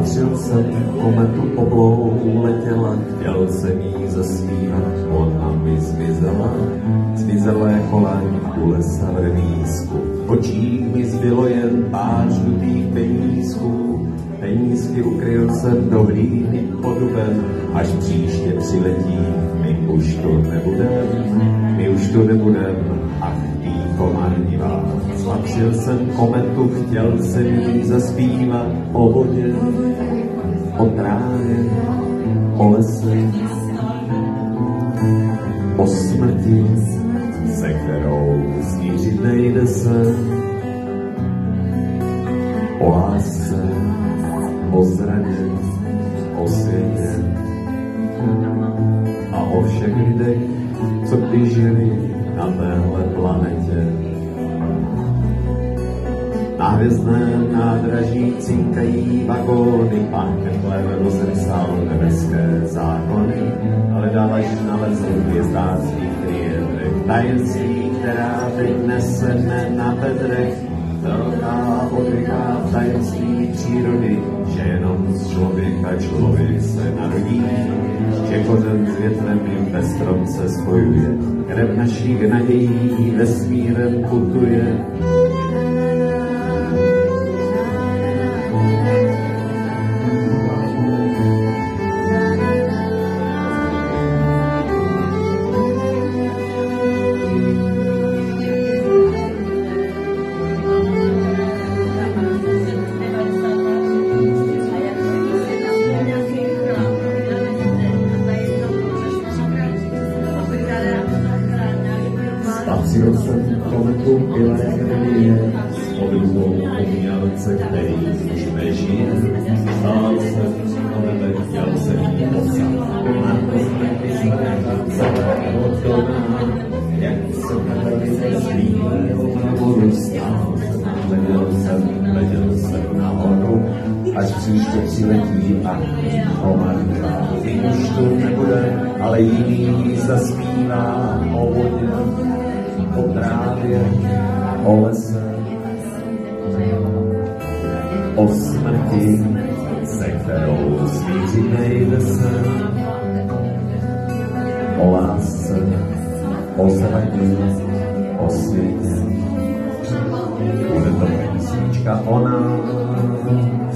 Patřil jsem kometu poblou, letěla, chtěl jsem jí zasmívat, ona mi zmizela, zmizela je kolání v kule savrnýsku. Očí mi zbylo jen pár žlutých penízků, penízky ukryl jsem do hlíny pod dubem, až příště přiletí, my už tu nebudem, my už tu nebudem, ach, píko marnivá. Spatřil jsem kometu, chtěl jsem jí zaspívat o vodě, o trávě, o lese, o smrti, se kterou smířit nejde se, o lásce, o zraně, o světě a o všech lidech, co by žili na téhle planetě. Hvězdném nádraží cinkají vagóny, pan Kepler rozepsal nebeské zákony, ale nalezl v hvězdáckých triedrech tajemství, která teď neseme na bedrech, velká odvyká tajemství přírody, že jenom z člověka člověk se narodí, že kořen s větrem jim ve stromce spojuje, krev našich nadějí vesmírem putuje, Spatřil jsem kometu bílé chemie, s oblibou umělce, který už nežije. Stál jsem o nebe, chtěl jsem jí posat. Ona to smrti celého doná, jak se televize zlíle opravdu stál. Hleděl jsem, hleděl jsem nahoru, až příště přiletí a. Ty už tu nebude, ale jiný zaspívá o vodě, o trávě, o lese, o smrti, se kterou smířit nejde se, o lásce, o zraně, o světě. Bude to písnička o nás,